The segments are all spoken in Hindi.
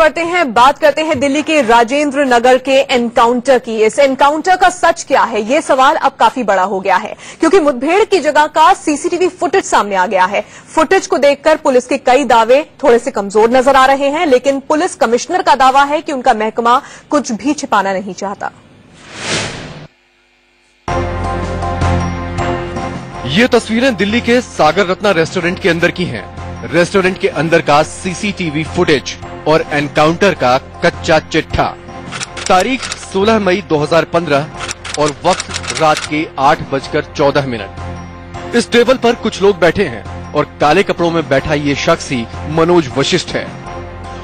करते हैं, बात करते हैं दिल्ली के राजेंद्र नगर के एनकाउंटर की। इस एनकाउंटर का सच क्या है? ये सवाल अब काफ़ी बड़ा हो गया है, क्योंकि मुठभेड़ की जगह का सीसीटीवी फुटेज सामने आ गया है। फुटेज को देखकर पुलिस के कई दावे थोड़े से कमज़ोर नज़र आ रहे हैं, लेकिन पुलिस कमिश्नर का दावा है कि उनका महकमा कुछ भी छिपाना नहीं चाहता। ये तस्वीरें दिल्ली के सागर रत्ना रेस्टोरेंट के अंदर की हैं। रेस्टोरेंट के अंदर का सीसीटीवी फुटेज और एनकाउंटर का कच्चा चिट्ठा। तारीख 16 मई 2015 और वक्त रात के आठ बजकर चौदह मिनट। इस टेबल पर कुछ लोग बैठे हैं और काले कपड़ों में बैठा ये शख्स ही मनोज वशिष्ठ है।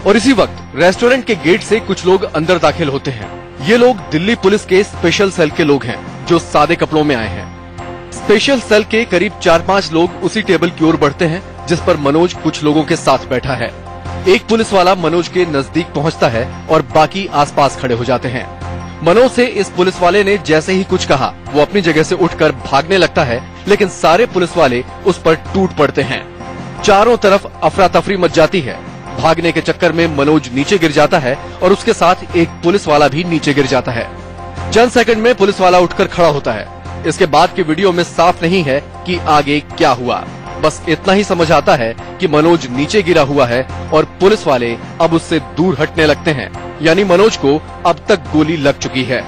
और इसी वक्त रेस्टोरेंट के गेट से कुछ लोग अंदर दाखिल होते हैं। ये लोग दिल्ली पुलिस के स्पेशल सेल के लोग हैं, जो सादे कपड़ों में आए हैं। स्पेशल सेल के करीब चार पाँच लोग उसी टेबल की ओर बढ़ते हैं जिस पर मनोज कुछ लोगों के साथ बैठा है। एक पुलिस वाला मनोज के नज़दीक पहुँचता है और बाकी आसपास खड़े हो जाते हैं। मनोज से इस पुलिस वाले ने जैसे ही कुछ कहा, वो अपनी जगह से उठकर भागने लगता है, लेकिन सारे पुलिस वाले उस पर टूट पड़ते हैं। चारों तरफ़ अफरा तफरी मच जाती है। भागने के चक्कर में मनोज नीचे गिर जाता है और उसके साथ एक पुलिस वाला भी नीचे गिर जाता है। चंद सेकंड में पुलिस वाला उठकर खड़ा होता है। इसके बाद के वीडियो में साफ़ नहीं है कि आगे क्या हुआ। बस इतना ही समझ आता है कि मनोज नीचे गिरा हुआ है और पुलिस वाले अब उससे दूर हटने लगते हैं। यानी मनोज को अब तक गोली लग चुकी है।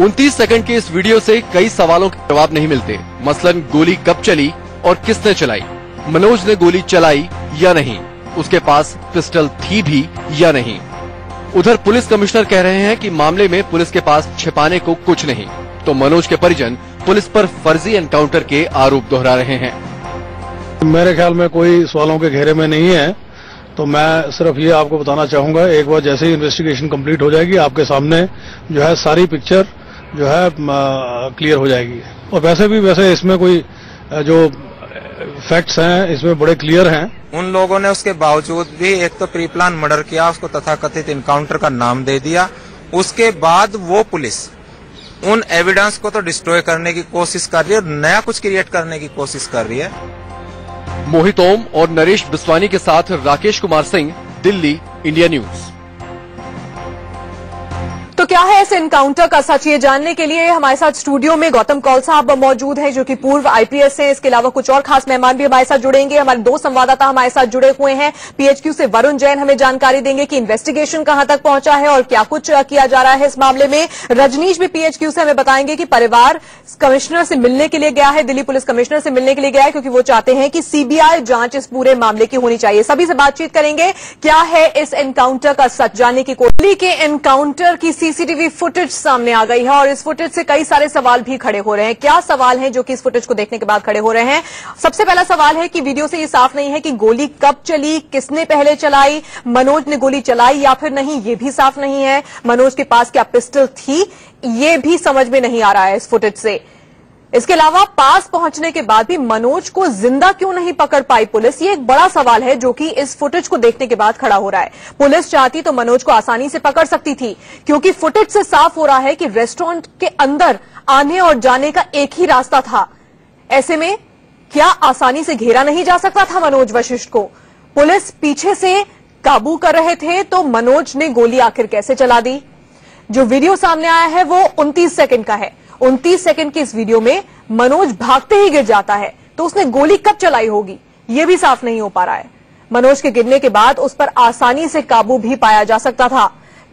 29 सेकंड के इस वीडियो से कई सवालों के जवाब नहीं मिलते। मसलन, गोली कब चली और किसने चलाई? मनोज ने गोली चलाई या नहीं? उसके पास पिस्टल थी भी या नहीं? उधर पुलिस कमिश्नर कह रहे हैं कि मामले में पुलिस के पास छिपाने को कुछ नहीं। तो मनोज के परिजन पुलिस पर फर्जी एनकाउंटर के आरोप दोहरा रहे हैं। मेरे ख्याल में कोई सवालों के घेरे में नहीं है। तो मैं सिर्फ़ ये आपको बताना चाहूँगा, एक बार जैसे ही इन्वेस्टिगेशन कंप्लीट हो जाएगी, आपके सामने जो है सारी पिक्चर जो है क्लियर हो जाएगी। और वैसे भी, वैसे इसमें कोई जो फैक्ट्स हैं, इसमें बड़े क्लियर हैं। उन लोगों ने उसके बावजूद भी एक तो प्री प्लान मर्डर किया, उसको तथाकथित इनकाउंटर का नाम दे दिया। उसके बाद वो पुलिस उन एविडेंस को तो डिस्ट्रॉय करने की कोशिश कर रही है और नया कुछ क्रिएट करने की कोशिश कर रही है। मोहित ओम और नरेश बिस्वानी के साथ राकेश कुमार सिंह दिल्ली इंडिया न्यूज़। तो क्या है इस एनकाउंटर का सच ये जानने के लिए? हमारे साथ स्टूडियो में गौतम कौल साहब मौजूद हैं, जो कि पूर्व आईपीएस हैं। इसके अलावा कुछ और खास मेहमान भी हमारे साथ जुड़ेंगे। हमारे दो संवाददाता हमारे साथ जुड़े हुए हैं। पीएचक्यू से वरुण जैन हमें जानकारी देंगे कि इन्वेस्टिगेशन कहाँ तक पहुँचा है और क्या कुछ किया जा रहा है इस मामले में। रजनीश भी पीएचक्यू से हमें बताएँगे कि परिवार कमिश्नर से मिलने के लिए गया है, दिल्ली पुलिस कमिश्नर से मिलने के लिए गया है, क्योंकि वो चाहते हैं कि सीबीआई जाँच इस पूरे मामले की होनी चाहिए। सभी से बातचीत करेंगे, क्या है इस एनकाउंटर का सच जानने की कोशिश के एनकाउंटर की सीसीटीवी फुटेज सामने आ गई है और इस फुटेज से कई सारे सवाल भी खड़े हो रहे हैं। क्या सवाल हैं जो कि इस फुटेज को देखने के बाद खड़े हो रहे हैं? सबसे पहला सवाल है कि वीडियो से यह साफ़ नहीं है कि गोली कब चली, किसने पहले चलाई, मनोज ने गोली चलाई या फिर नहीं, ये भी साफ़ नहीं है। मनोज के पास क्या पिस्टल थी, ये भी समझ में नहीं आ रहा है इस फुटेज से। इसके अलावा पास पहुँचने के बाद भी मनोज को ज़िंदा क्यों नहीं पकड़ पाई पुलिस? ये एक बड़ा सवाल है जो कि इस फुटेज को देखने के बाद खड़ा हो रहा है। पुलिस चाहती तो मनोज को आसानी से पकड़ सकती थी, क्योंकि फुटेज से साफ़ हो रहा है कि रेस्टोरेंट के अंदर आने और जाने का एक ही रास्ता था। ऐसे में क्या आसानी से घेरा नहीं जा सकता था मनोज वशिष्ठ को? पुलिस पीछे से काबू कर रहे थे तो मनोज ने गोली आखिर कैसे चला दी? जो वीडियो सामने आया है वो उनतीस सेकंड का है। उनतीस सेकंड की इस वीडियो में मनोज भागते ही गिर जाता है तो उसने गोली कब चलाई होगी? ये भी साफ़ नहीं हो पा रहा है। मनोज के गिरने के बाद उस पर आसानी से काबू भी पाया जा सकता था।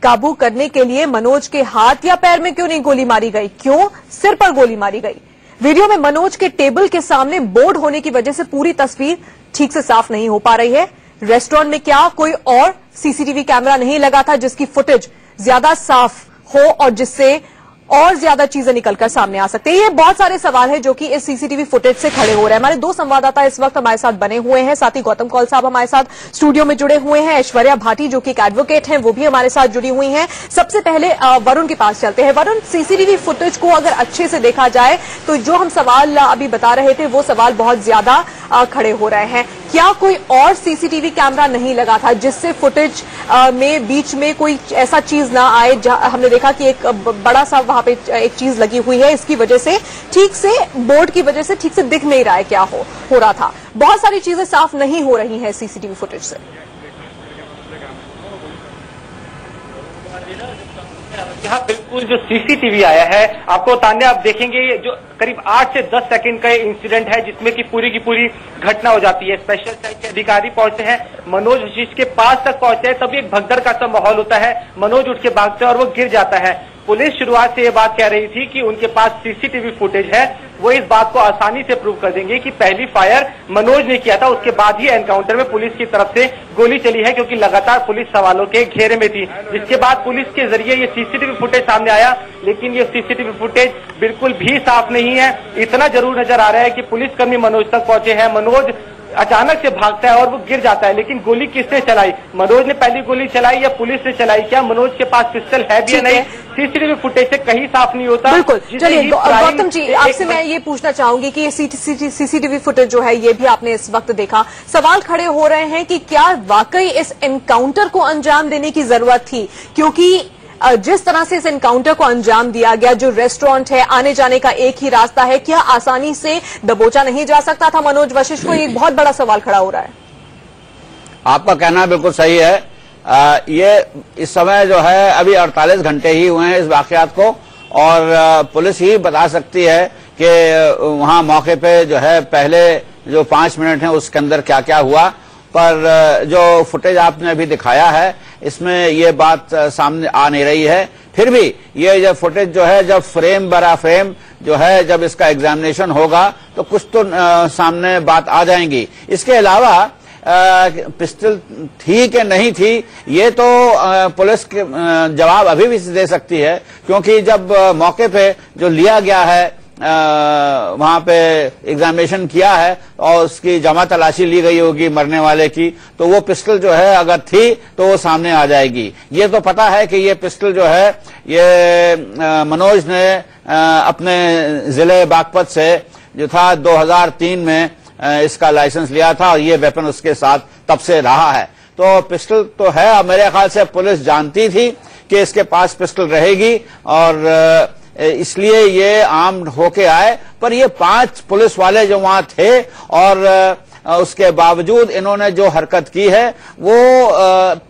काबू करने के लिए मनोज के हाथ या पैर में क्यों नहीं गोली मारी गई? क्यों? सिर पर गोली मारी गई। वीडियो में मनोज के टेबल के सामने बोर्ड होने की वजह से पूरी तस्वीर ठीक से साफ़ नहीं हो पा रही है। रेस्टोरेंट में क्या कोई और सीसीटीवी कैमरा नहीं लगा था जिसकी फुटेज ज़्यादा साफ़ हो और जिससे और ज़्यादा चीज़ें निकलकर सामने आ सकती है। ये बहुत सारे सवाल है जो कि इस सीसीटीवी फुटेज से खड़े हो रहे हैं। हमारे दो संवाददाता इस वक्त हमारे साथ बने हुए हैं। साथ ही गौतम कौल साहब हमारे साथ स्टूडियो में जुड़े हुए हैं। ऐश्वर्या भाटी, जो कि एक एडवोकेट हैं, वो भी हमारे साथ जुड़ी हुई हैं। सबसे पहले वरुण के पास चलते हैं। वरुण सीसीटीवी फुटेज को अगर अच्छे से देखा जाए तो जो हम सवाल अभी बता रहे थे, वो सवाल बहुत ज़्यादा खड़े हो रहे हैं। क्या कोई और सीसीटीवी कैमरा नहीं लगा था, जिससे फुटेज में, बीच में कोई ऐसा चीज़ ना आए हमने देखा कि एक बड़ा सा वहाँ पे एक चीज़ लगी हुई है, इसकी वजह से ठीक से, बोर्ड की वजह से ठीक से दिख नहीं रहा है क्या हो हो रहा था। बहुत सारी चीज़ें साफ़ नहीं हो रही हैं सीसीटीवी फुटेज से। यहाँ बिल्कुल जो सीसीटीवी आया है, आपको बताने आप देखेंगे जो करीब आठ से दस सेकंड का इंसिडेंट है, जिसमें कि पूरी की पूरी घटना हो जाती है। स्पेशल साइट के अधिकारी पहुँचे हैं, मनोज वशिष्ठ के पास तक पहुँचे हैं, तभी एक भगदड़ का सा माहौल होता है। मनोज उठ के भागता है और वो गिर जाता है। पुलिस शुरुआत से ये बात कह रही थी कि उनके पास सीसीटीवी फुटेज है। वो इस बात को आसानी से प्रूव कर देंगे कि पहली फायर मनोज ने किया था। उसके बाद ही एनकाउंटर में पुलिस की तरफ़ से गोली चली है, क्योंकि लगातार पुलिस सवालों के घेरे में थी। जिसके बाद पुलिस के ज़रिए ये सीसीटीवी फुटेज सामने आया, लेकिन ये सीसीटीवी फुटेज बिल्कुल भी साफ़ नहीं है। इतना ज़रूर नज़र आ रहा है कि पुलिसकर्मी मनोज तक पहुँचे हैं। मनोज अचानक से भागता है और वो गिर जाता है लेकिन गोली किसने चलाई? मनोज ने पहली गोली चलाई या पुलिस ने चलाई? क्या मनोज के पास पिस्टल है भी या नहीं। सीसीटीवी फुटेज से कहीं साफ़ नहीं होता। बिल्कुल। चलिए गौतम जी आपसे मैं ये पूछना चाहूँगी कि सीसीटीवी फुटेज जो है ये भी आपने इस वक्त देखा। सवाल खड़े हो रहे हैं कि क्या वाकई इस एनकाउंटर को अंजाम देने की ज़रूरत थी? क्योंकि जिस तरह से इस एनकाउंटर को अंजाम दिया गया जो रेस्टोरेंट है आने जाने का एक ही रास्ता है क्या आसानी से दबोचा नहीं जा सकता था? मनोज वशिष्ठ को एक बहुत बड़ा सवाल खड़ा हो रहा है। आपका कहना बिल्कुल सही है। आ, ये इस समय जो है अभी 48 घंटे ही हुए हैं इस वाकयात को और पुलिस ही बता सकती है कि वहाँ मौके पे जो है पहले जो पाँच मिनट हैं उसके अंदर क्या क्या हुआ। पर जो फुटेज आपने अभी दिखाया है, इसमें ये बात सामने आ नहीं रही है। फिर भी ये जब फुटेज जो है, जब फ्रेम बरा फ्रेम जो है, जब इसका एग्जामिनेशन होगा तो कुछ तो सामने बात आ जाएँगी। इसके अलावा पिस्टल थी कि नहीं थी, ये तो पुलिस के जवाब अभी भी दे सकती है, क्योंकि जब मौके पे जो लिया गया है वहाँ पे एग्जामिनेशन किया है और उसकी जमा तलाशी ली गई होगी मरने वाले की तो वो पिस्टल जो है अगर थी तो वो सामने आ जाएगी। ये तो पता है कि ये पिस्टल जो है ये आ, मनोज ने आ, अपने ज़िले बागपत से जो था 2003 में अ, इसका लाइसेंस लिया था और ये वेपन उसके साथ तब से रहा है। तो पिस्टल तो है और मेरे ख्याल से पुलिस जानती थी कि इसके पास पिस्टल रहेगी और अ, इसलिए ये आम होके आए पर ये पाँच पुलिस वाले जो वहाँ थे और उसके बावजूद इन्होंने जो हरकत की है वो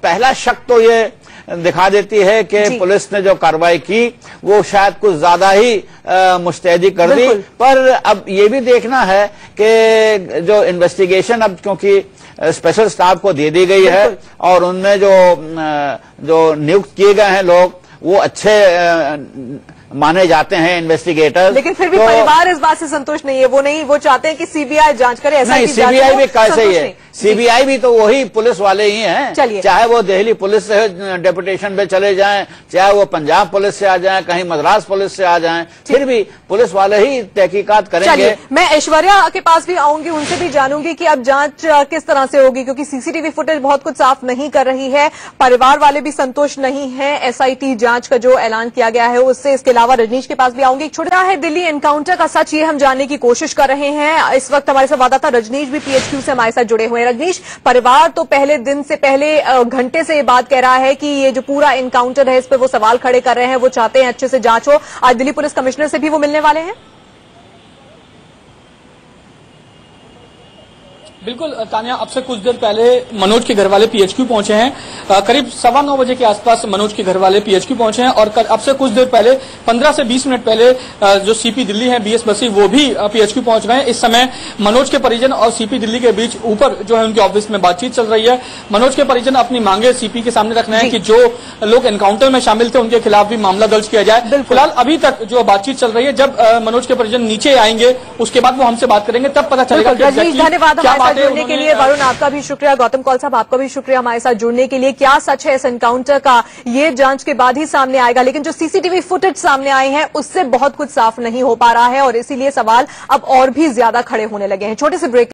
पहला शक तो ये दिखा देती है कि पुलिस ने जो कार्रवाई की वो शायद कुछ ज़्यादा ही मुस्तैदी कर दी। पर अब ये भी देखना है कि जो इन्वेस्टिगेशन अब क्योंकि स्पेशल स्टाफ को दे दी गई है और उनमें जो जो नियुक्त किए गए हैं लोग वो अच्छे माने जाते हैं इन्वेस्टिगेटर लेकिन फिर भी तो, परिवार इस बात से संतुष्ट नहीं है। वो नहीं वो चाहते हैं कि सीबीआई जाँच करे ऐसा नहीं सीबीआई भी कैसे ही है। सीबीआई भी तो वही पुलिस वाले ही हैं। चाहे वो दिल्ली पुलिस से डेपुटेशन पे चले जाएँ चाहे वो पंजाब पुलिस से आ जाएँ कहीं मद्रास पुलिस से आ जाएँ फिर भी पुलिस वाले ही तहकीकात करेंगे। मैं ऐश्वर्या के पास भी आऊँगी उनसे भी जानूँगी कि अब जाँच किस तरह से होगी क्योंकि सीसीटीवी फुटेज बहुत कुछ साफ़ नहीं कर रही है परिवार वाले भी संतुष्ट नहीं है एसआईटी जाँच का जो ऐलान किया गया है उससे इसके अलावा रजनीश के पास भी आऊँगी। एक छोटा है दिल्ली एनकाउंटर का सच ये हम जानने की कोशिश कर रहे हैं। इस वक्त हमारे संवाददाता रजनीश भी पीएचक्यू से हमारे साथ जुड़े हुए हैं। रजनीश, परिवार तो पहले दिन से पहले घंटे से ये बात कह रहा है कि ये जो पूरा एनकाउंटर है, इस पर वो सवाल खड़े कर रहे हैं, वो चाहते हैं अच्छे से जाँच हो। आज दिल्ली पुलिस कमिश्नर से भी वो मिलने वाले हैं। बिल्कुल तानिया अब से कुछ देर पहले मनोज के घर वाले पीएचक्यू पहुँचे हैं। करीब सवा नौ बजे के आसपास मनोज के घर वाले पीएचक्यू पहुँचे हैं और अब से कुछ देर पहले 15 से 20 मिनट पहले जो सीपी दिल्ली है बीएस बसी वो भी पीएचक्यू पहुँच गए हैं। इस समय मनोज के परिजन और सीपी दिल्ली के बीच ऊपर जो है उनके ऑफ़िस में बातचीत चल रही है। मनोज के परिजन अपनी मांगे सीपी के सामने रख रहे हैं कि जो लोग एनकाउंटर में शामिल थे उनके खिलाफ भी मामला दर्ज किया जाए। फ़िलहाल अभी तक जो बातचीत चल रही है जब मनोज के परिजन नीचे आएँगे उसके बाद वो हमसे बात करेंगे तब पता चलेगा धन्यवाद जुड़ने के लिए वरुण आपका भी शुक्रिया गौतम कौल साहब आपका भी शुक्रिया हमारे साथ जुड़ने के लिए। क्या सच है इस एनकाउंटर का? ये जाँच के बाद ही सामने आएगा लेकिन जो सीसीटीवी फुटेज सामने आए हैं उससे बहुत कुछ साफ़ नहीं हो पा रहा है और इसीलिए सवाल अब और भी ज़्यादा खड़े होने लगे हैं। छोटे से ब्रेक